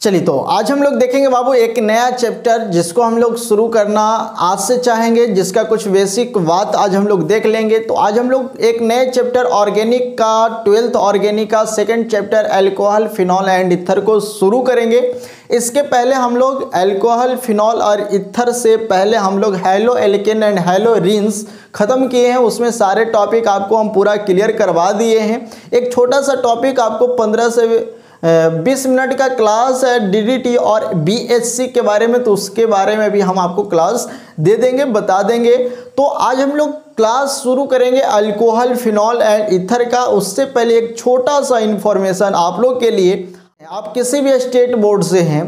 चलिए तो आज हम लोग देखेंगे बाबू एक नया चैप्टर जिसको हम लोग शुरू करना आज से चाहेंगे, जिसका कुछ बेसिक बात आज हम लोग देख लेंगे। तो आज हम लोग एक नए चैप्टर ऑर्गेनिक का ट्वेल्थ ऑर्गेनिक का second chapter alcohol phenol and ether को शुरू करेंगे। इसके पहले हम लोग एल्कोहल फिनॉल और इथर से पहले हम लोग haloalkane and haloarenes ख़त्म किए हैं। उसमें सारे टॉपिक आपको हम पूरा क्लियर करवा दिए हैं। एक छोटा सा टॉपिक आपको पंद्रह से बीस मिनट का क्लास है डीडीटी और बीएससी के बारे में तो उसके बारे में भी हम आपको क्लास दे देंगे, बता देंगे। तो आज हम लोग क्लास शुरू करेंगे अल्कोहल, फिनॉल एंड इथर का। उससे पहले एक छोटा सा इन्फॉर्मेशन आप लोग के लिए। आप किसी भी स्टेट बोर्ड से हैं,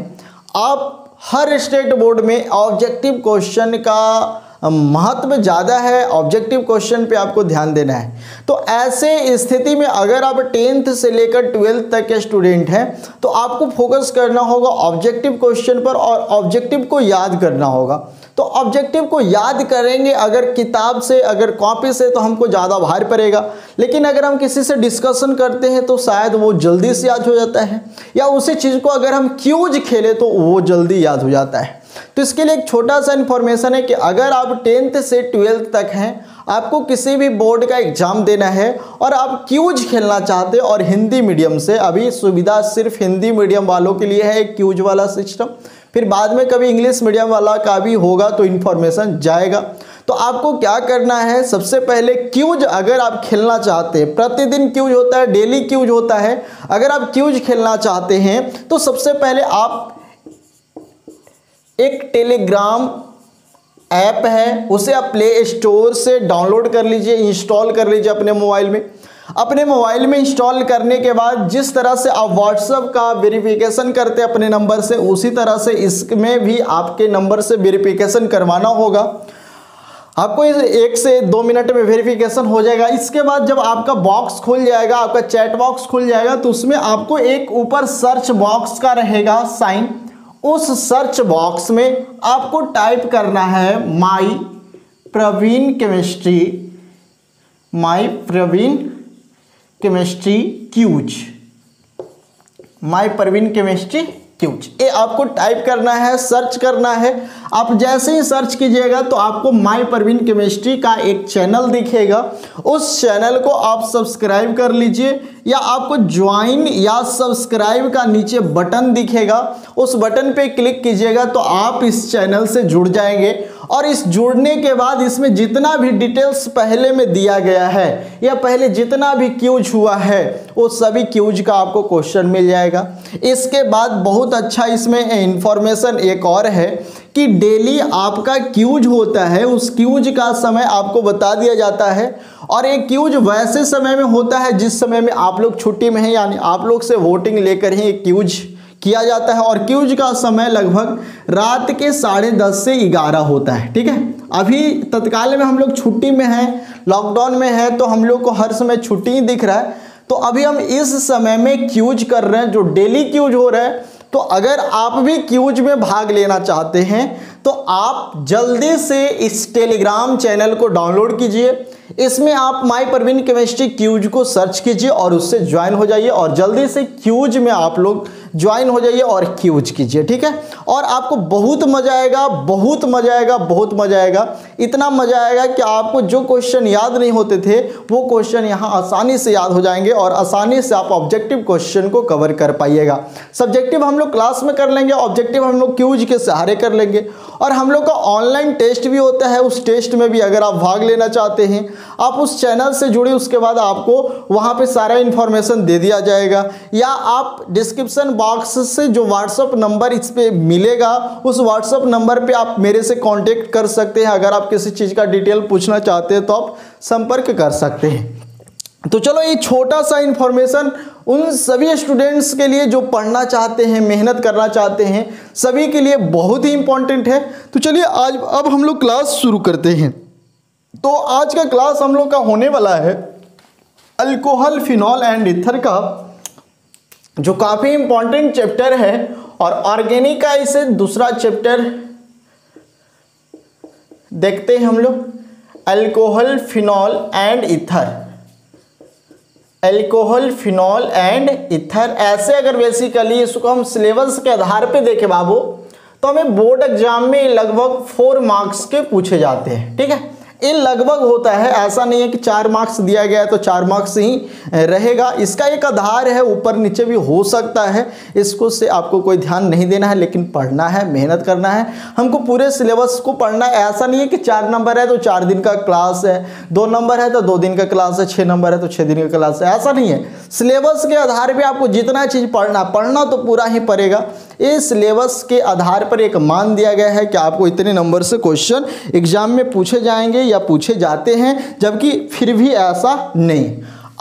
आप हर स्टेट बोर्ड में ऑब्जेक्टिव क्वेश्चन का महत्व ज़्यादा है ऑब्जेक्टिव क्वेश्चन पे आपको ध्यान देना है। तो ऐसे स्थिति में अगर आप टेंथ से लेकर ट्वेल्थ तक के स्टूडेंट हैं तो आपको फोकस करना होगा ऑब्जेक्टिव क्वेश्चन पर और ऑब्जेक्टिव को याद करना होगा। तो ऑब्जेक्टिव को याद करेंगे, अगर किताब से, अगर कॉपी से तो हमको ज़्यादा भार पड़ेगा। लेकिन अगर हम किसी से डिस्कशन करते हैं तो शायद वो जल्दी से याद हो जाता है। या उसी चीज़ को अगर हम क्यूज खेले तो वो जल्दी याद हो जाता है। तो इसके लिए एक छोटा सा इन्फॉर्मेशन है कि अगर आप टेंथ से ट्वेल्थ तक हैं, आपको किसी भी बोर्ड का एग्ज़ाम देना है और आप क्यूज खेलना चाहते और हिंदी मीडियम से, अभी सुविधा सिर्फ़ हिंदी मीडियम वालों के लिए है एक क्यूज वाला सिस्टम फिर बाद में कभी इंग्लिश मीडियम वाला का भी होगा तो इन्फॉर्मेशन जाएगा। तो आपको क्या करना है, सबसे पहले क्यूज अगर आप खेलना चाहते हैं, प्रतिदिन क्यूज होता है, डेली क्यूज होता है, अगर आप क्यूज खेलना चाहते हैं तो सबसे पहले आप एक टेलीग्राम ऐप है, उसे आप प्ले स्टोर से डाउनलोड कर लीजिए, इंस्टॉल कर लीजिए अपने मोबाइल में। अपने मोबाइल में इंस्टॉल करने के बाद जिस तरह से आप व्हाट्सअप का वेरिफिकेशन करते अपने नंबर से, उसी तरह से इसमें भी आपके नंबर से वेरिफिकेशन करवाना होगा। आपको इस एक से दो मिनट में वेरिफिकेशन हो जाएगा। इसके बाद जब आपका बॉक्स खुल जाएगा, आपका चैट बॉक्स खुल जाएगा तो उसमें आपको एक ऊपर सर्च बॉक्स का रहेगा साइन उस सर्च बॉक्स में आपको टाइप करना है my Praveen chemistry my Praveen chemistry quiz my Praveen chemistry quiz ये आपको टाइप करना है सर्च करना है। आप जैसे ही सर्च कीजिएगा तो आपको माई परवीन केमिस्ट्री का एक चैनल दिखेगा। उस चैनल को आप सब्सक्राइब कर लीजिए या आपको ज्वाइन या सब्सक्राइब का नीचे बटन दिखेगा। उस बटन पे क्लिक कीजिएगा तो आप इस चैनल से जुड़ जाएँगे। और इस जुड़ने के बाद इसमें जितना भी डिटेल्स पहले में दिया गया है, या पहले जितना भी क्यूज हुआ है, वो सभी क्यूज का आपको क्वेश्चन मिल जाएगा। इसके बाद बहुत अच्छा इसमें इंफॉर्मेशन एक और है कि डेली आपका क्यूज होता है, उस क्यूज का समय आपको बता दिया जाता है। और ये क्यूज वैसे समय में होता है जिस समय में आप लोग छुट्टी में हैं, यानी आप लोग से वोटिंग लेकर ही क्यूज किया जाता है और क्यूज का समय लगभग रात के साढ़े दस से ग्यारह होता है, ठीक है? अभी तत्काल में हम लोग छुट्टी में हैं लॉकडाउन में है तो हम लोग को हर समय छुट्टी ही दिख रहा है। तो अभी हम इस समय में क्यूज कर रहे हैं, जो डेली क्यूज हो रहा है तो अगर आप भी क्यूज में भाग लेना चाहते हैं तो आप जल्दी से इस टेलीग्राम चैनल को डाउनलोड कीजिए। इसमें आप माई परवीन केमिस्ट्री क्यूज को सर्च कीजिए और उससे ज्वाइन हो जाइए और जल्दी से क्यूज में आप लोग ज्वाइन हो जाइए और क्यूज कीजिए, ठीक है? और आपको बहुत मज़ा आएगा, बहुत मज़ा आएगा, बहुत मज़ा आएगा। इतना मज़ा आएगा कि आपको जो क्वेश्चन याद नहीं होते थे, वो क्वेश्चन यहाँ आसानी से याद हो जाएँगे और आसानी से आप ऑब्जेक्टिव क्वेश्चन को कवर कर पाइएगा। सब्जेक्टिव हम लोग क्लास में कर लेंगे ऑब्जेक्टिव हम लोग क्यूज के सहारे कर लेंगे। और हम लोग का ऑनलाइन टेस्ट भी होता है, उस टेस्ट में भी अगर आप भाग लेना चाहते हैं आप उस चैनल से जुड़े, उसके बाद आपको वहाँ पे सारा इन्फॉर्मेशन दे दिया जाएगा। या आप डिस्क्रिप्शन बॉक्स से जो व्हाट्सअप नंबर इस पर मिलेगा, उस व्हाट्सअप नंबर पे आप मेरे से कांटेक्ट कर सकते हैं। अगर आप किसी चीज़ का डिटेल पूछना चाहते हैं तो आप संपर्क कर सकते हैं। तो चलो, ये छोटा सा इन्फॉर्मेशन उन सभी स्टूडेंट्स के लिए जो पढ़ना चाहते हैं, मेहनत करना चाहते हैं, सभी के लिए बहुत ही इंपॉर्टेंट है। तो चलिए, आज अब हम लोग क्लास शुरू करते हैं। तो आज का क्लास हम लोग का होने वाला है अल्कोहल, फिनॉल एंड इथर का, जो काफ़ी इंपॉर्टेंट चैप्टर है और ऑर्गेनिक का इसे दूसरा चैप्टर देखते हैं हम लोग। Alcohol, phenol and ether. Alcohol phenol and ether, ऐसे अगर बेसिकली इसको हम सिलेबस के आधार पे देखें बाबू तो हमें बोर्ड एग्ज़ाम में लगभग फोर मार्क्स के पूछे जाते हैं, ठीक है? ये लगभग होता है, ऐसा नहीं है कि चार मार्क्स दिया गया है तो चार मार्क्स ही रहेगा। इसका एक आधार है, ऊपर नीचे भी हो सकता है। इसको से आपको कोई ध्यान नहीं देना है, लेकिन पढ़ना है, मेहनत करना है। हमको पूरे सिलेबस को पढ़ना है। ऐसा नहीं है कि चार नंबर है तो चार दिन का क्लास है, दो नंबर है तो दो दिन का क्लास है छः नंबर है तो छः दिन का क्लास है। ऐसा नहीं है। सिलेबस के आधार पर आपको जितना चीज़ पढ़ना पढ़ना तो पूरा ही पड़ेगा। इस सिलेबस के आधार पर एक मान दिया गया है कि आपको इतने नंबर से क्वेश्चन एग्ज़ाम में पूछे जाएँगे या पूछे जाते हैं, जबकि फिर भी ऐसा नहीं।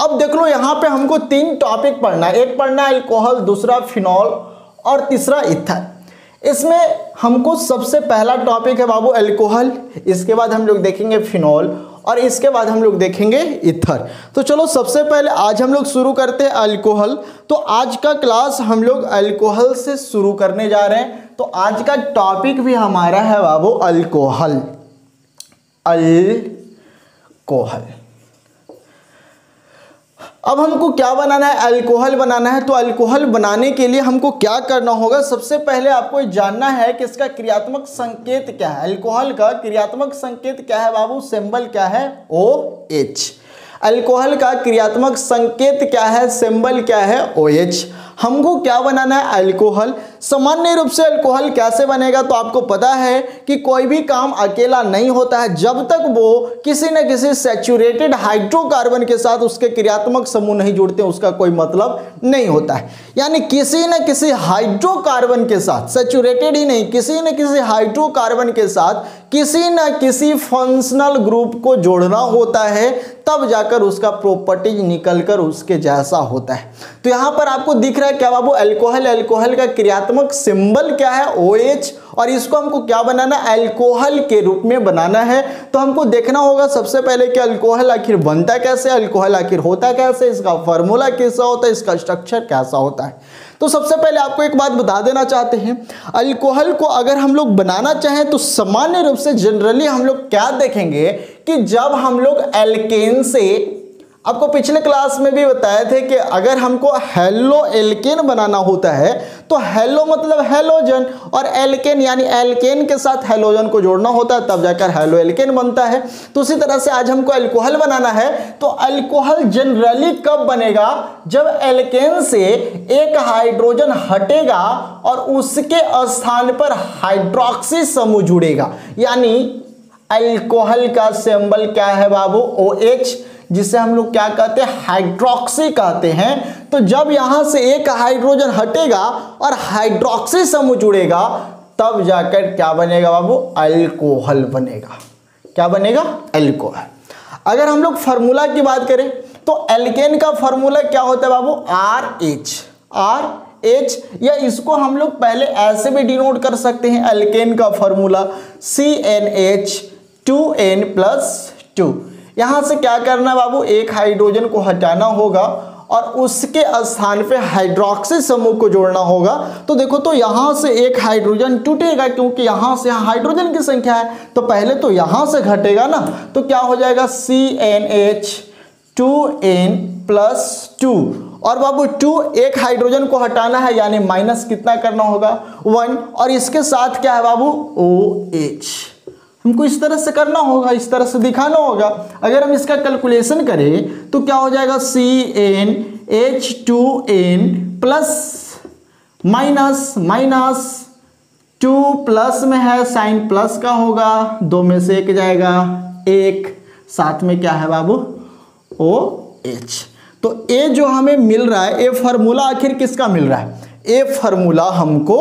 अब देख लो, यहाँ पे हमको तीन टॉपिक पढ़ना है। एक पढ़ना है अल्कोहल दूसरा फिनॉल और तीसरा इथर इसमें हमको सबसे पहला टॉपिक है बाबू एल्कोहल इसके बाद हम लोग देखेंगे फिनॉल और इसके बाद हम लोग देखेंगे इथर। तो चलो, सबसे पहले आज हम लोग शुरू करते हैं अल्कोहल। तो आज का क्लास हम लोग अल्कोहल से शुरू करने जा रहे हैं। तो आज का टॉपिक भी हमारा है बाबू अल्कोहल। अल्कोहल। अब हमको क्या बनाना है? अल्कोहल बनाना है। तो अल्कोहल बनाने के लिए हमको क्या करना होगा? सबसे पहले आपको जानना है कि इसका क्रियात्मक संकेत क्या है। अल्कोहल का क्रियात्मक संकेत क्या है बाबू? सिंबल क्या है? ओ एच अल्कोहल का क्रियात्मक संकेत क्या है? सिंबल क्या है? ओ एच हमको क्या बनाना है? अल्कोहल सामान्य रूप से अल्कोहल कैसे बनेगा? तो आपको पता है कि कोई भी काम अकेला नहीं होता है। जब तक वो किसी न किसी सेचुरेटेड हाइड्रोकार्बन के साथ उसके क्रियात्मक समूह नहीं जुड़ते, उसका कोई मतलब नहीं होता है। यानी किसी न किसी हाइड्रोकार्बन के साथ सेचुरेटेड ही नहीं, किसी न किसी हाइड्रोकार्बन के साथ किसी न किसी फंक्शनल ग्रुप को जोड़ना होता है, तब जाकर उसका प्रॉपर्टीज़ निकलकर उसके जैसा होता है। तो यहाँ पर आपको दिख रहा है क्या बाबू? अल्कोहल। अल्कोहल का क्रियात्मक सिंबल क्या है? ओ OH, और इसको हमको क्या बनाना अल्कोहल के रूप में बनाना है। तो हमको देखना होगा सबसे पहले कि अल्कोहल आखिर बनता कैसे अल्कोहल आखिर होता कैसे इसका फॉर्मूला कैसा होता है? इसका स्ट्रक्चर कैसा होता है? तो सबसे पहले आपको एक बात बता देना चाहते हैं। अल्कोहल को अगर हम लोग बनाना चाहें तो सामान्य रूप से जनरली हम लोग क्या देखेंगे कि जब हम लोग एल्केन से आपको पिछले क्लास में भी बताए थे कि अगर हमको हेलो एल्केन बनाना होता है तो हेलो मतलब हेलोजन और एल्केन यानी एल्केन के साथ हेलोजन को जोड़ना होता है, तब जाकर हेलो एल्केन बनता है। तो उसी तरह से आज हमको अल्कोहल बनाना है तो अल्कोहल जनरली कब बनेगा? जब एल्केन से एक हाइड्रोजन हटेगा और उसके स्थान पर हाइड्रोक्सी समूह जुड़ेगा। यानी अल्कोहल का सिंबल क्या है बाबू? ओ OH जिसे हम लोग क्या कहते हैं? हाइड्रोक्सी कहते हैं। तो जब यहाँ से एक हाइड्रोजन हटेगा और हाइड्रोक्सी समूह जुड़ेगा, तब जाकर क्या बनेगा बाबू? अल्कोहल बनेगा। क्या बनेगा? अल्कोहल अगर हम लोग फार्मूला की बात करें तो एल्केन का फार्मूला क्या होता है बाबू? आर एच आर एच या इसको हम लोग पहले ऐसे भी डिनोट कर सकते हैं एल्केन का formula C N H two N plus two यहाँ से क्या करना बाबू? एक हाइड्रोजन को हटाना होगा और उसके स्थान पे हाइड्रोक्सी समूह को जोड़ना होगा। तो देखो तो यहाँ से एक हाइड्रोजन टूटेगा क्योंकि यहाँ से हाइड्रोजन की संख्या है। तो पहले तो यहाँ से घटेगा ना तो क्या हो जाएगा? C N H two N plus two और बाबू टू एक हाइड्रोजन को हटाना है, यानी माइनस कितना करना होगा? वन और इसके साथ क्या है बाबू? ओ एच हमको इस तरह से करना होगा, इस तरह से दिखाना होगा। अगर हम इसका कैलकुलेशन करें तो क्या हो जाएगा? C N H two N plus minus minus two plus में है साइन प्लस का होगा। दो में से एक जाएगा। एक। साथ में क्या है बाबू? ओ एच तो ए जो हमें मिल रहा है ए फार्मूला आखिर किसका मिल रहा है? ए फार्मूला हमको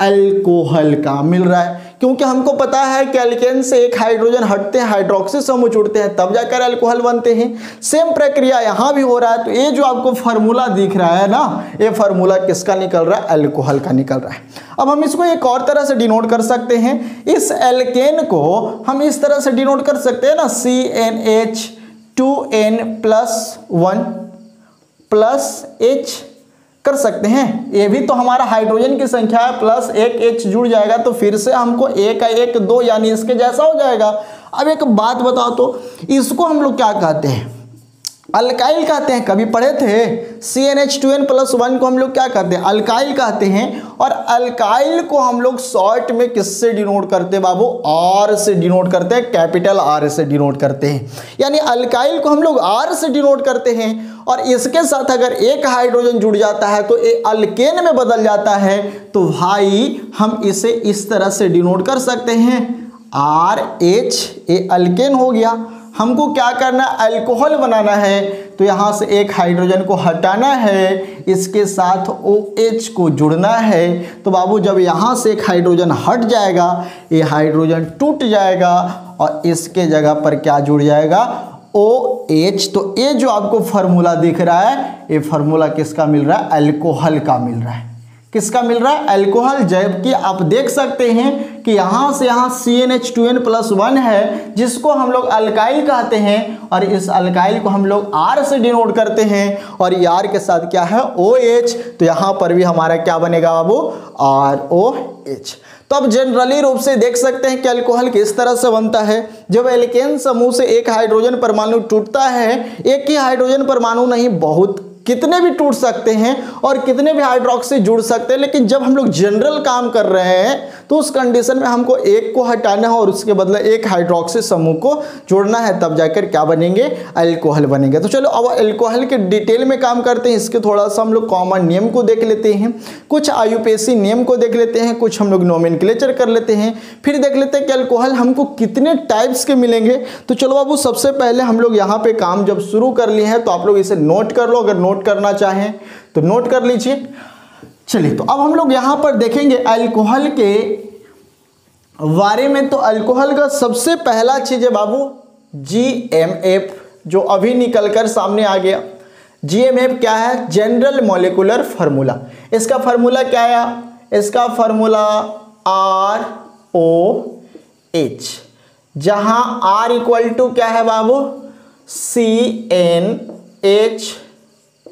अल्कोहल का मिल रहा है। क्योंकि हमको पता है कि एल्केन से एक हाइड्रोजन हटते हैं हाइड्रोक्सी समूह जुड़ते हैं, तब जाकर अल्कोहल बनते हैं। सेम प्रक्रिया यहाँ भी हो रहा है तो ये जो आपको फार्मूला दिख रहा है ना, ये फार्मूला किसका निकल रहा है? अल्कोहल का निकल रहा है। अब हम इसको एक और तरह से डिनोट कर सकते हैं। इस एल्केन को हम इस तरह से डिनोट कर सकते हैं ना C N H two N plus one plus H कर सकते हैं। ये भी तो हमारा हाइड्रोजन की संख्या है प्लस एक एच जुड़ जाएगा तो फिर से हमको एक का एक दो, यानी इसके जैसा हो जाएगा। अब एक बात बताओ तो इसको हम लोग क्या कहते हैं? अल्काइल कहते हैं, कभी पढ़े थे? C N H two N plus one को हम लोग क्या कहते हैं? अल्काइल कहते हैं, और अल्काइल को हम लोग शॉर्ट में किससे डिनोट करते हैं बाबू? आर से डिनोट करते हैं कैपिटल आर से डिनोट करते हैं। यानी अल्काइल को हम लोग आर से डिनोट करते हैं, और इसके साथ अगर एक हाइड्रोजन जुड़ जाता है तो ये अल्केन में बदल जाता है तो भाई हम इसे इस तरह से डिनोट कर सकते हैं। आर एच ए अल्केन हो गया। हमको क्या करना है? अल्कोहल बनाना है। तो यहाँ से एक हाइड्रोजन को हटाना है। इसके साथ ओ OH को जुड़ना है। तो बाबू, जब यहाँ से एक हाइड्रोजन हट जाएगा, ये हाइड्रोजन टूट जाएगा और इसके जगह पर क्या जुड़ जाएगा? ओ एच तो ये जो आपको फार्मूला दिख रहा है, ये फार्मूला किसका मिल रहा है? अल्कोहल का मिल रहा है। किसका मिल रहा है? अल्कोहल जबकि आप देख सकते हैं कि यहाँ से यहाँ C N H two N plus one है, जिसको हम लोग अल्काइल कहते हैं, और इस अल्काइल को हम लोग आर से डिनोट करते हैं, और ये आर के साथ क्या है? ओ एच तो यहाँ पर भी हमारा क्या बनेगा बाबू? आर ओ एच तो अब जनरली रूप से देख सकते हैं कि अल्कोहल किस तरह से बनता है। जब एल्केन समूह से एक हाइड्रोजन परमाणु टूटता है, एक ही हाइड्रोजन परमाणु नहीं, बहुत कितने भी टूट सकते हैं और कितने भी हाइड्रोक्सी जुड़ सकते हैं, लेकिन जब हम लोग जनरल काम कर रहे हैं तो उस कंडीशन में हमको एक को हटाना है और उसके बदले एक हाइड्रोक्सी समूह को जोड़ना है, तब जाकर क्या बनेंगे? अल्कोहल बनेंगे। तो चलो, अब अल्कोहल के डिटेल में काम करते हैं। इसके थोड़ा सा हम लोग कॉमन नियम को देख लेते हैं। कुछ आयुपेसी नियम को देख लेते हैं, कुछ हम लोग नोमिन कर लेते हैं। फिर देख लेते हैं कि अल्कोहल हमको कितने टाइप्स के मिलेंगे। तो चलो बाबू सबसे पहले हम लोग यहाँ पे काम जब शुरू कर लिए हैं तो आप लोग इसे नोट कर लो। अगर नोट करना चाहें तो नोट कर लीजिए। चलिए तो अब हम लोग यहाँ पर देखेंगे अल्कोहल के बारे में। तो अल्कोहल का सबसे पहला चीज़ है बाबू जी एम एफ़ जो अभी निकल कर सामने आ गया। जी एम एफ़ क्या है? जनरल मोलिकुलर फार्मूला इसका फार्मूला क्या है? इसका फार्मूला आर ओ एच जहाँ आर इक्वल टू क्या है बाबू? C N H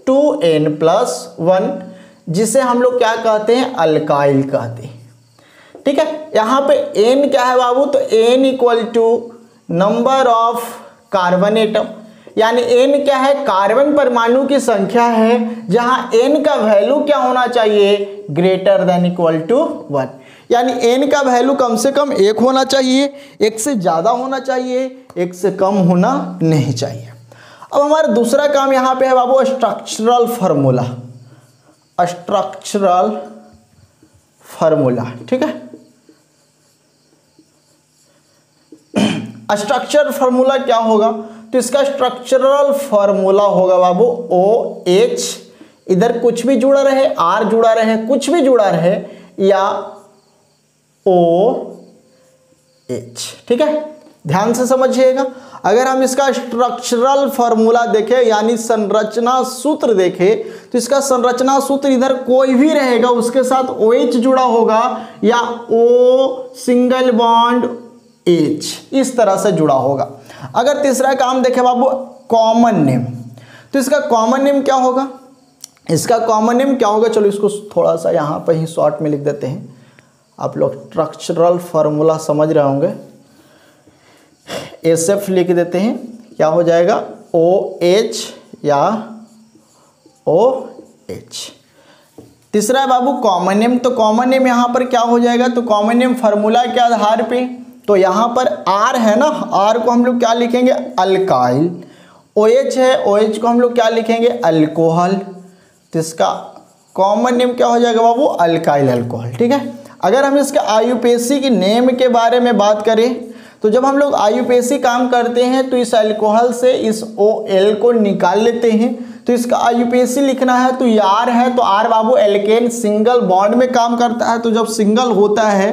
two N plus one, जिसे हम लोग क्या कहते हैं? अल्काइल कहते हैं। ठीक है? यहाँ पे एन क्या है बाबू? तो N equal to number of carbon atom यानी एन क्या है? कार्बन परमाणु की संख्या है, जहाँ एन का वैल्यू क्या होना चाहिए? Greater than equal to one. यानी एन का वैल्यू कम से कम एक होना चाहिए, एक से ज़्यादा होना चाहिए, एक से कम होना नहीं चाहिए। अब हमारा दूसरा काम यहाँ पे है बाबू स्ट्रक्चरल फार्मूला स्ट्रक्चरल फार्मूला ठीक है? स्ट्रक्चर फार्मूला क्या होगा? तो इसका स्ट्रक्चरल फार्मूला होगा बाबू ओ एच इधर कुछ भी जुड़ा रहे आर जुड़ा रहे, कुछ भी जुड़ा रहे, या ओ एच ठीक है? ध्यान से समझिएगा। अगर हम इसका स्ट्रक्चरल फॉर्मूला देखें, यानी संरचना सूत्र देखें तो इसका संरचना सूत्र इधर कोई भी रहेगा, उसके साथ ओ OH जुड़ा होगा, या ओ सिंगल बॉन्ड एच इस तरह से जुड़ा होगा। अगर तीसरा काम देखें बाबू कॉमन नेम तो इसका कॉमन नेम क्या होगा? इसका कॉमन नेम क्या होगा? चलो इसको थोड़ा सा यहाँ पर ही शॉर्ट में लिख देते हैं। आप लोग स्ट्रक्चरल फार्मूला समझ रहे होंगे। एस एफ़ लिख देते हैं। क्या हो जाएगा? ओ एच या ओ एच तीसरा है बाबू कॉमन नेम तो कॉमन नेम यहाँ पर क्या हो जाएगा? तो कॉमन नेम फार्मूला के आधार पे। तो यहाँ पर आर है ना? आर को हम लोग क्या लिखेंगे? अल्काइल ओ एच है ओ एच को हम लोग क्या लिखेंगे? अल्कोहल तो इसका कॉमन नेम क्या हो जाएगा बाबू? अल्काइल अल्कोहल ठीक है? अगर हम इसके आयुपेसी की नेम के बारे में बात करें तो जब हम लोग आयुपेसी काम करते हैं तो इस एल्कोहल से इस ओ एल को निकाल लेते हैं। तो इसका आयुपेसी लिखना है तो यार है तो आर बाबू एल्केन सिंगल बॉन्ड में काम करता है। तो जब सिंगल होता है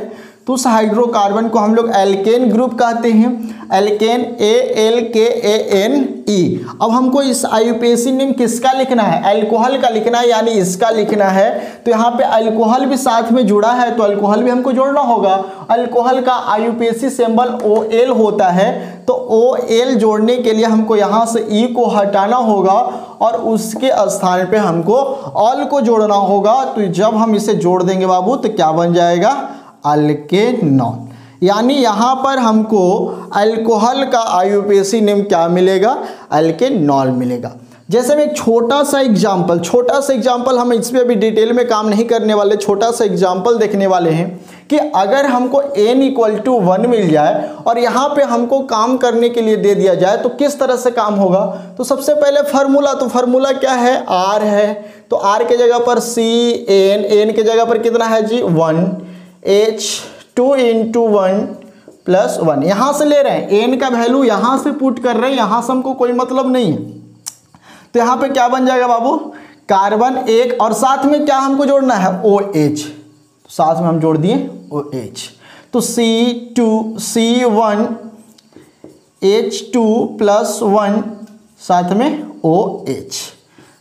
तो उस हाइड्रोकार्बन को हम लोग एल्केन ग्रुप कहते हैं। एल्केन ए एल के ए एन ई अब हमको इस आयुपेसी नेम किसका लिखना है? अल्कोहल का लिखना है, यानी इसका लिखना है। तो यहाँ पे अल्कोहल भी साथ में जुड़ा है तो अल्कोहल भी हमको जोड़ना होगा। अल्कोहल का आयुपेसी सिंबल ओ एल होता है तो ओ एल जोड़ने के लिए हमको यहाँ से ई को हटाना होगा और उसके स्थान पे हमको ऑल को जोड़ना होगा। तो जब हम इसे जोड़ देंगे बाबू तो क्या बन जाएगा? अल्केनॉन। यानी यहाँ पर हमको अल्कोहल का आयुपेसी नेम क्या मिलेगा? अल्केनॉल मिलेगा। जैसे में एक छोटा सा एग्ज़ाम्पल छोटा सा एग्ज़ाम्पल हम इस पर अभी डिटेल में काम नहीं करने वाले, छोटा सा एग्ज़ाम्पल देखने वाले हैं कि अगर हमको n इक्वल टू वन मिल जाए और यहाँ पे हमको काम करने के लिए दे दिया जाए तो किस तरह से काम होगा? तो सबसे पहले फार्मूला तो फार्मूला क्या है? R है। तो r के जगह पर सी एन एन के जगह पर कितना है जी? One h two into one plus one यहाँ से ले रहे हैं। एन का वैल्यू यहाँ से पुट कर रहे हैं। यहाँ से हमको कोई मतलब नहीं है। तो यहाँ पे क्या बन जाएगा बाबू? कार्बन एक और साथ में क्या हमको जोड़ना है? ओ एच साथ में हम जोड़ दिए ओ एच तो C two C one H two plus one साथ में O H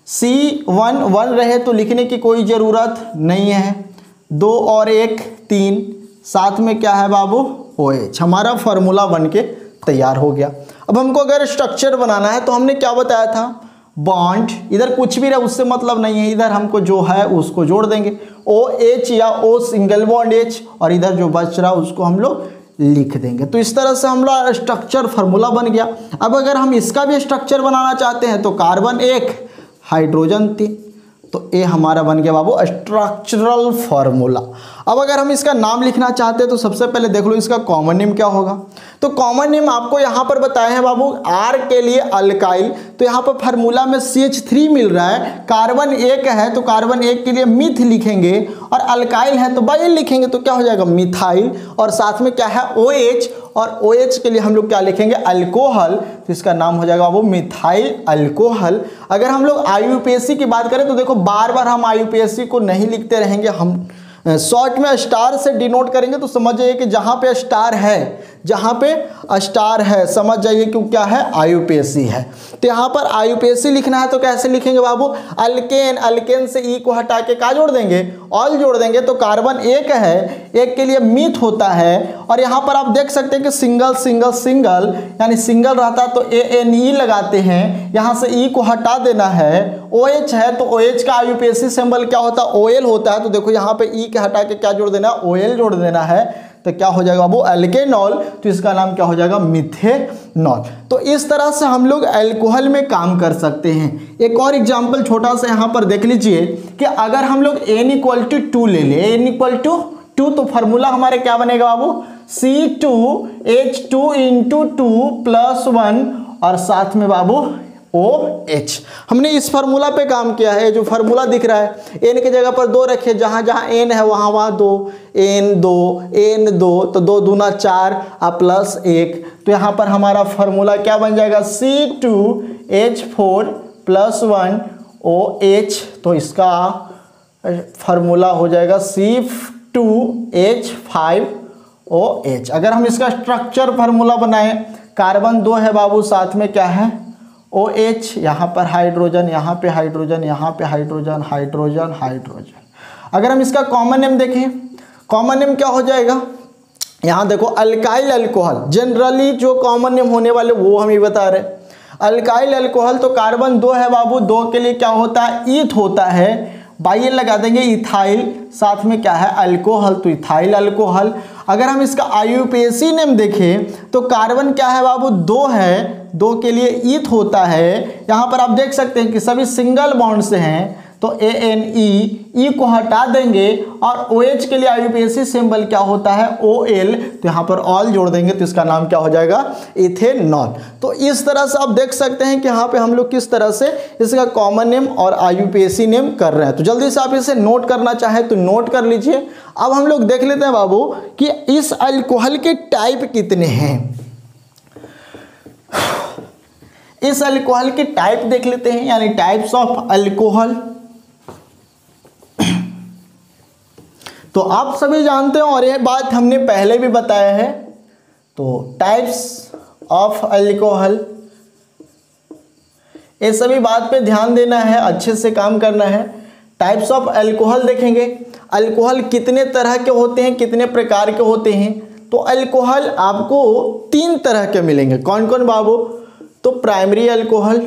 C one one रहे तो लिखने की कोई ज़रूरत नहीं है। दो और एक, तीन साथ में क्या है बाबू? ओ एच हमारा फार्मूला बन के तैयार हो गया। अब हमको अगर स्ट्रक्चर बनाना है तो हमने क्या बताया था? बॉन्ड इधर कुछ भी रहा, उससे मतलब नहीं है। इधर हमको जो है, उसको जोड़ देंगे। ओ एच या ओ सिंगल बॉन्ड एच और इधर जो बच रहा, उसको हम लोग लिख देंगे। तो इस तरह से हम लोग स्ट्रक्चर फार्मूला बन गया। अब अगर हम इसका भी स्ट्रक्चर बनाना चाहते हैं तो कार्बन एक हाइड्रोजन तीन। तो ए हमारा बन गया बाबू स्ट्रक्चरल फॉर्मूला अब अगर हम इसका नाम लिखना चाहते हैं तो सबसे पहले देख लो इसका कॉमन नेम क्या होगा? तो कॉमन नेम आपको यहाँ पर बताए हैं बाबू आर के लिए अल्काइल तो यहाँ पर फार्मूला में सी एच थ्री मिल रहा है कार्बन एक है तो कार्बन एक के लिए मिथ लिखेंगे, और अल्काइल है तो बाइल लिखेंगे तो क्या हो जाएगा? मिथाइल और साथ में क्या है? ओ एच और ओ OH के लिए हम लोग क्या लिखेंगे? अल्कोहल तो इसका नाम हो जाएगा वो मिथाइल अल्कोहल अगर हम लोग आयुपीएससी की बात करें तो देखो, बार बार हम आयुपीएससी को नहीं लिखते रहेंगे, हम शॉर्ट में स्टार से डिनोट करेंगे तो समझ जाइए कि जहाँ पे स्टार है, जहाँ पे स्टार है, समझ जाइए कि क्या है आई है। तो यहाँ पर आयुपेसी लिखना है तो कैसे लिखेंगे बाबू? अल्केन अल्केन से ई को हटा के का जोड़ देंगे? ऑल जोड़ देंगे तो कार्बन एक है, एक के लिए मीथ होता है, और यहाँ पर आप देख सकते हैं कि सिंगल सिंगल सिंगल, यानी सिंगल रहता तो ए एन ई लगाते हैं, यहाँ से ई को हटा देना है ओ OH है तो ओ OH का आयुपेसी सिंबल क्या होता है? ओ होता है तो देखो यहाँ पे ई के हटा के क्या जोड़ देना है? ओ जोड़ देना है तो क्या हो जाएगा वो एल्केनॉल तो इसका नाम क्या हो जाएगा? मिथेनॉल। तो इस तरह से हम लोग एल्कोहल में काम कर सकते हैं। एक और एग्जांपल छोटा सा यहाँ पर देख लीजिए कि अगर हम लोग एन इक्वल टू टू ले लें एन इक्वल टू टू तो फार्मूला हमारे क्या बनेगा बाबू C two H two into two plus one और साथ में बाबू ओ एच हमने इस फार्मूला पे काम किया है, जो फार्मूला दिख रहा है। एन की जगह पर दो रखे, जहाँ जहाँ एन है, वहाँ वहाँ दो। एन दो एन दो तो दो दूना चार, आ प्लस एक। तो यहाँ पर हमारा फार्मूला क्या बन जाएगा? C two H four plus one O H तो इसका फार्मूला हो जाएगा C two H five O H अगर हम इसका स्ट्रक्चर फार्मूला बनाएँ कार्बन दो है बाबू, साथ में क्या है? ओ एच यहाँ पर हाइड्रोजन यहाँ पे हाइड्रोजन यहाँ पे हाइड्रोजन हाइड्रोजन हाइड्रोजन अगर हम इसका कॉमन नेम देखें कॉमन नेम क्या हो जाएगा? यहाँ देखो अल्काइल अल्कोहल जनरली जो कॉमन नेम होने वाले, वो हम ये बता रहे अल्काइल अल्कोहल तो कार्बन दो है बाबू, दो के लिए क्या होता है? ईथ होता है। बाइल लगा देंगे इथाइल, साथ में क्या है? अल्कोहल। तो इथाइल, अल्कोहल। अगर हम इसका आयुपेसी नेम देखें तो कार्बन क्या है बाबू? दो है। दो के लिए ईथ होता है। यहाँ पर आप देख सकते हैं कि सभी सिंगल बॉन्ड से हैं। तो ए एन ई ई को हटा देंगे और ओ OH के लिए आईयूपीएससी सिंबल क्या होता है? ओ एल तो यहाँ पर ऑल जोड़ देंगे तो इसका नाम क्या हो जाएगा? इथेनॉल तो इस तरह से आप देख सकते हैं कि यहाँ पे हम लोग किस तरह से इसका कॉमन नेम और आईयूपीएससी नेम कर रहे हैं। तो जल्दी से आप इसे नोट करना चाहें तो नोट कर लीजिए। अब हम लोग देख लेते हैं बाबू कि इस अल्कोहल के टाइप कितने हैं। इस अल्कोहल के टाइप देख लेते हैं, यानी टाइप्स ऑफ़ अल्कोहल तो आप सभी जानते हो और यह बात हमने पहले भी बताया है। तो टाइप्स ऑफ़ अल्कोहल ये सभी बात पे ध्यान देना है, अच्छे से काम करना है। टाइप्स ऑफ़ अल्कोहल देखेंगे। अल्कोहल कितने तरह के होते हैं, कितने प्रकार के होते हैं? तो अल्कोहल आपको तीन तरह के मिलेंगे। कौन कौन बाबू? तो primary alcohol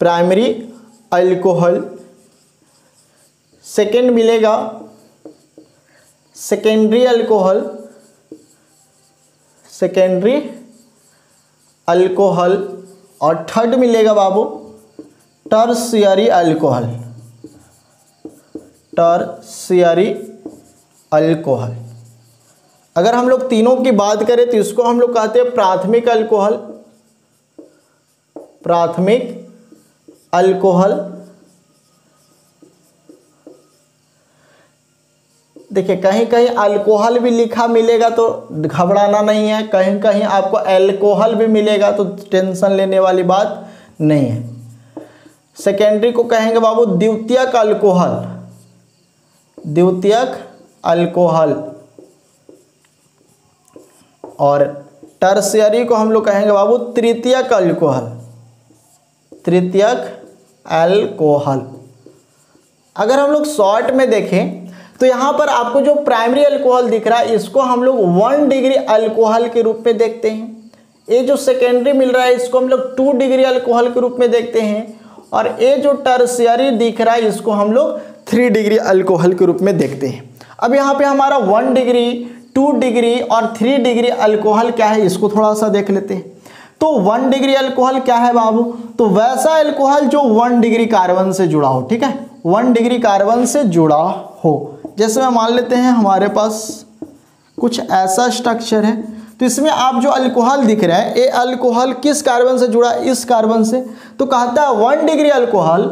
primary alcohol second मिलेगा। Secondary alcohol. Secondary alcohol. और थर्ड मिलेगा बाबू, टर्सियरी अल्कोहल। Tertiary alcohol. अगर हम लोग तीनों की बात करें तो इसको हम लोग कहते हैं प्राथमिक अल्कोहल। प्राथमिक अल्कोहल। देखिए, कहीं कहीं अल्कोहल भी लिखा मिलेगा तो घबराना नहीं है। कहीं कहीं आपको अल्कोहल भी मिलेगा तो टेंशन लेने वाली बात नहीं है। सेकेंडरी को कहेंगे बाबू, द्वितीयक अल्कोहल। द्वितीयक अल्कोहल। और टर्सियरी को हम लोग कहेंगे बाबू, तृतीयक अल्कोहल। तृतीयक अल्कोहल। अगर हम लोग शॉर्ट में देखें तो यहाँ पर आपको जो प्राइमरी अल्कोहल दिख रहा है, इसको हम लोग वन डिग्री अल्कोहल के रूप में देखते हैं। ये जो सेकेंडरी मिल रहा है, इसको हम लोग टू डिग्री अल्कोहल के रूप में देखते हैं। और ये जो टर्सियरी दिख रहा है, इसको हम लोग थ्री डिग्री अल्कोहल के रूप में देखते हैं। अब यहाँ पे हमारा वन डिग्री टू डिग्री और थ्री डिग्री अल्कोहल क्या है, इसको थोड़ा सा देख लेते हैं। तो वन डिग्री अल्कोहल क्या है बाबू? तो वैसा अल्कोहल जो वन डिग्री कार्बन से जुड़ा हो, ठीक है? वन डिग्री कार्बन से जुड़ा हो। जैसे मैं मान लेते हैं हमारे पास कुछ ऐसा स्ट्रक्चर है तो इसमें आप जो अल्कोहल दिख रहे हैं, ये अल्कोहल किस कार्बन से जुड़ा? है इस कार्बन से। तो कहता है वन डिग्री अल्कोहल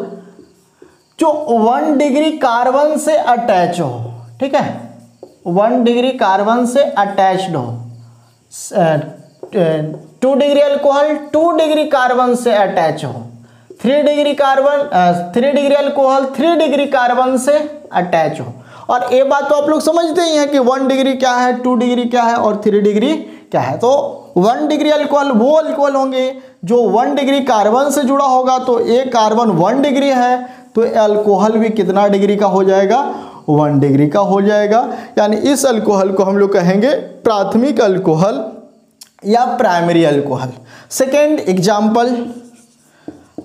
जो वन डिग्री कार्बन से अटैच हो, ठीक है? वन डिग्री कार्बन से अटैच्ड हो। Two degree alcohol two degree carbon से अटैच हो। Three degree carbon three degree alcohol three degree carbon से अटैच हो। और ये बात तो आप लोग समझते ही हैं कि वन डिग्री क्या है, टू डिग्री क्या है और थ्री डिग्री क्या है। तो वन डिग्री अल्कोहल वो अल्कोहल होंगे जो वन डिग्री कार्बन से जुड़ा होगा। तो ये कार्बन वन डिग्री है तो अल्कोहल भी कितना डिग्री का हो जाएगा? वन डिग्री का हो जाएगा। यानी इस अल्कोहल को हम लोग कहेंगे प्राथमिक अल्कोहल या प्राइमरी अल्कोहल सेकेंड एग्ज़ाम्पल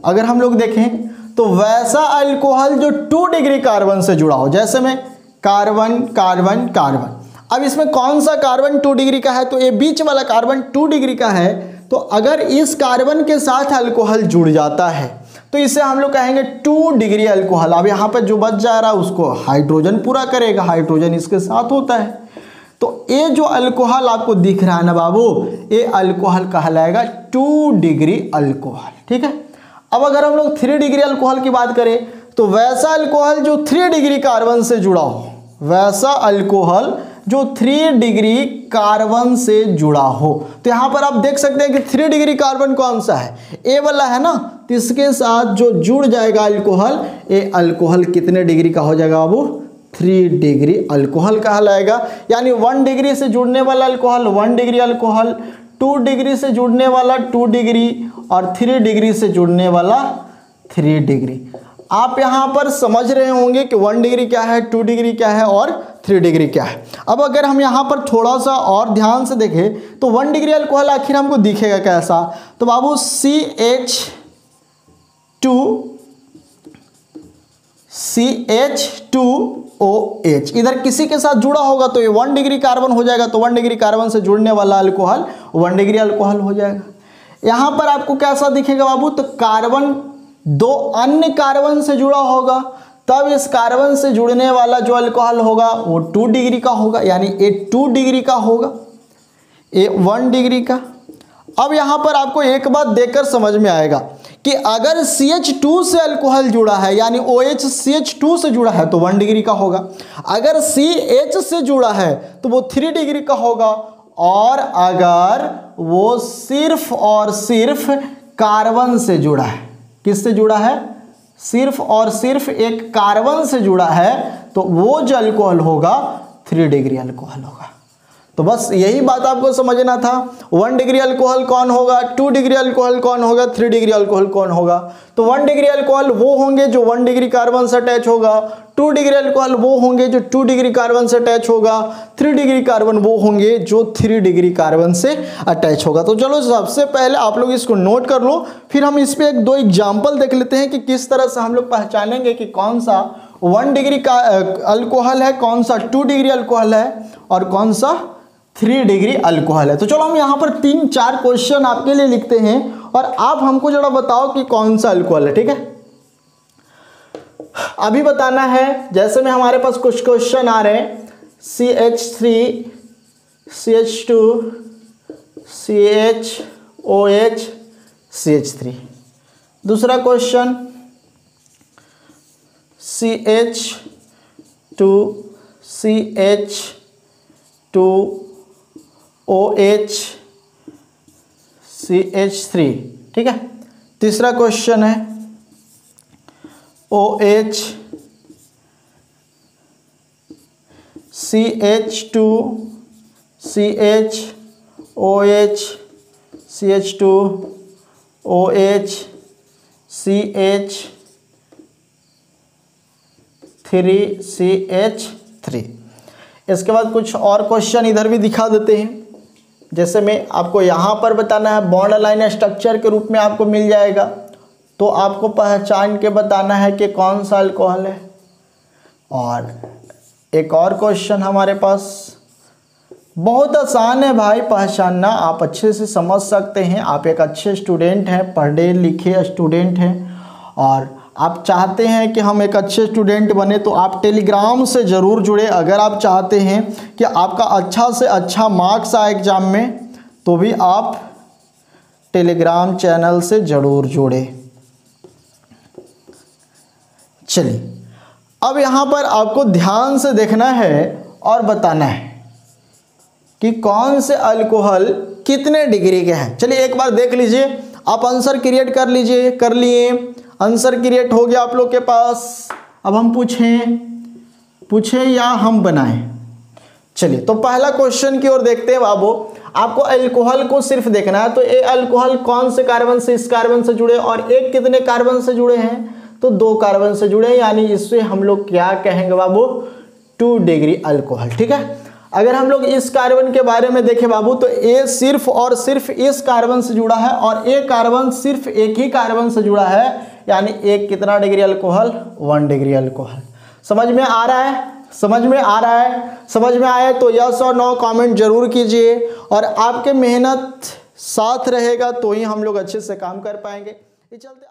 अगर हम लोग देखें तो वैसा अल्कोहल जो टू डिग्री कार्बन से जुड़ा हो, जैसे में कार्बन कार्बन कार्बन। अब इसमें कौन सा कार्बन टू डिग्री का है? तो ये बीच वाला कार्बन टू डिग्री का है। तो अगर इस कार्बन के साथ अल्कोहल जुड़ जाता है तो इसे हम लोग कहेंगे टू डिग्री अल्कोहल। अब यहाँ पर जो बच जा रहा है, उसको हाइड्रोजन पूरा करेगा। हाइड्रोजन इसके साथ होता है। तो ये जो अल्कोहल आपको दिख रहा है ना बाबू, ये अल्कोहल कहलाएगा टू डिग्री अल्कोहल। ठीक है? अब अगर हम लोग थ्री डिग्री अल्कोहल की बात करें तो वैसा अल्कोहल जो थ्री डिग्री कार्बन से जुड़ा हो वैसा अल्कोहल जो थ्री डिग्री कार्बन से जुड़ा हो। तो यहाँ पर आप देख सकते हैं कि थ्री डिग्री कार्बन कौन सा है? ए वाला है ना? तो इसके साथ जो जुड़ जाएगा अल्कोहल, ये अल्कोहल कितने डिग्री का हो जाएगा बाबू? थ्री डिग्री अल्कोहल कहलाएगा। यानी वन डिग्री से जुड़ने वाला alcohol one degree alcohol two degree से जुड़ने वाला टू डिग्री और थ्री डिग्री से जुड़ने वाला थ्री डिग्री आप यहाँ पर समझ रहे होंगे कि वन डिग्री क्या है टू डिग्री क्या है और थ्री डिग्री क्या है। अब अगर हम यहाँ पर थोड़ा सा और ध्यान से देखें तो वन डिग्री अल्कोहल आखिर हमको दिखेगा कैसा? तो बाबू C H two C H two O H इधर किसी के साथ जुड़ा होगा तो ये वन डिग्री कार्बन हो जाएगा तो वन डिग्री कार्बन से जुड़ने वाला अल्कोहल वन डिग्री अल्कोहल हो जाएगा। यहाँ पर आपको कैसा दिखेगा बाबू? तो कार्बन दो अन्य कार्बन से जुड़ा होगा, तब इस कार्बन से जुड़ने वाला जो अल्कोहल होगा, वो टू डिग्री का होगा, यानी ए टू डिग्री का होगा ए वन डिग्री का। अब यहाँ पर आपको एक बात देखकर समझ में आएगा कि अगर CH2 से अल्कोहल जुड़ा है, यानी OH CH2 से जुड़ा है तो वन डिग्री का होगा। अगर CH से जुड़ा है तो वो थ्री डिग्री का होगा। और अगर वो सिर्फ़ और सिर्फ़ कार्बन से जुड़ा है किससे जुड़ा है? सिर्फ़ और सिर्फ़ एक कार्बन से जुड़ा है तो वो जो अल्कोहल होगा थ्री डिग्री अल्कोहल होगा। तो बस यही बात आपको समझना था। वन डिग्री अल्कोहल कौन होगा? टू डिग्री अल्कोहल कौन होगा? थ्री डिग्री अल्कोहल कौन होगा? तो वन डिग्री अल्कोहल वो होंगे जो वन डिग्री कार्बन से अटैच होगा। टू डिग्री अल्कोहल वो होंगे जो टू डिग्री कार्बन से अटैच होगा। थ्री डिग्री कार्बन वो होंगे जो थ्री डिग्री कार्बन से अटैच होगा। तो चलो सबसे पहले आप लोग इसको नोट कर लो। फिर हम इस पर एक दो एग्ज़ाम्पल देख लेते हैं कि किस तरह से हम लोग पहचानेंगे कि कौन सा वन डिग्री का अल्कोहल है, कौन सा टू डिग्री अल्कोहल है और कौन सा थ्री डिग्री अल्कोहल है। तो चलो हम यहाँ पर तीन, चार क्वेश्चन आपके लिए लिखते हैं और आप हमको जरा बताओ कि कौन सा अल्कोहल है, ठीक है? अभी बताना है, जैसे में हमारे पास कुछ क्वेश्चन आ रहे हैं। C H three C H two C H O H C H three दूसरा question C H two C H two O H C H three ठीक है? तीसरा क्वेश्चन है O H C H two C H O H C H two O H C H three C H three इसके बाद कुछ और question इधर भी दिखा देते हैं। जैसे मैं आपको यहाँ पर बताना है बॉन्ड लाइन स्ट्रक्चर के रूप में आपको मिल जाएगा। तो आपको पहचान के बताना है कि कौन सा अल्कोहल है। और एक और क्वेश्चन हमारे पास। बहुत आसान है भाई पहचानना, आप अच्छे से समझ सकते हैं। आप एक अच्छे स्टूडेंट हैं, पढ़े लिखे स्टूडेंट हैं। और आप चाहते हैं कि हम एक अच्छे स्टूडेंट बने तो आप टेलीग्राम से ज़रूर जुड़े। अगर आप चाहते हैं कि आपका अच्छा से अच्छा मार्क्स आए एग्ज़ाम में तो भी आप टेलीग्राम चैनल से ज़रूर जुड़े। चलिए, अब यहाँ पर आपको ध्यान से देखना है और बताना है कि कौन से अल्कोहल कितने डिग्री के हैं। चलिए एक बार देख लीजिए, आप आंसर क्रिएट कर लीजिए, कर लिए। आंसर क्रिएट हो गया आप लोग के पास। अब हम पूछें पूछें या हम बनाएँ? चलिए तो पहला क्वेश्चन की ओर देखते हैं बाबू। आपको अल्कोहल को सिर्फ़ देखना है तो ये अल्कोहल कौन से कार्बन से, इस कार्बन से जुड़े, और एक कितने कार्बन से जुड़े हैं? तो दो कार्बन से जुड़े यानी इससे हम लोग क्या कहेंगे बाबू? टू डिग्री अल्कोहल ठीक है? अगर हम लोग इस कार्बन के बारे में देखें बाबू तो ए सिर्फ़ और सिर्फ़ इस कार्बन से जुड़ा है और ए कार्बन सिर्फ़ एक ही कार्बन से जुड़ा है, यानी एक कितना degree alcohol? One degree alcohol. समझ में आ रहा है? समझ में आ रहा है? समझ में आए तो यस और नो कमेंट ज़रूर कीजिए और आपके मेहनत साथ रहेगा तो ही हम लोग अच्छे से काम कर पाएँगे। ये चलते